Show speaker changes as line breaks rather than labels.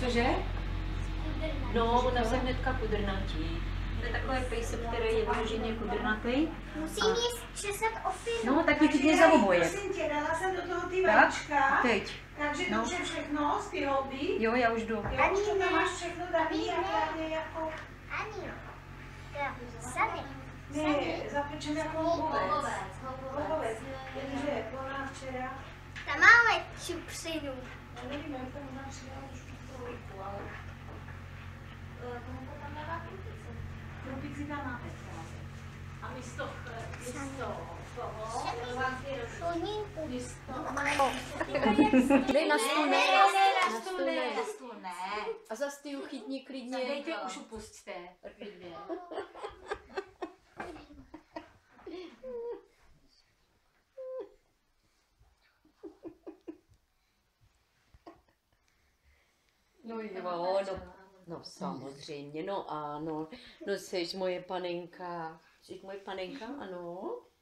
Cože?
No, ona se hnedka kudrnatí. To je takový pejsek, který je vyloženě kudrnatý.
Musím jíst česat opět.
No, tak mi chytně za oboje.
Prosím tě, dala jsem do toho ty
Tak,
vajíčka.
teď.
Takže to
No.
už je všechno z ty houby.
Jo, já už jdu.
Jo, už to tam máš všechno daný a právě jako...
Ani. Sady.
Ne, zapečeme jako houbovec. Houbovec. Jenže ona včera...
Tam máme čupřinu.
Já nevím, jak to ona přidala
Dej na stůl, ne,
Na stůl ne, na stůl ne.
A za stůl chytni klidně.
Dejte už upustte. Obě
No jo, no, no samozřejmě, no ano, no jsi moje panenka, jsi moje panenka, ano, no.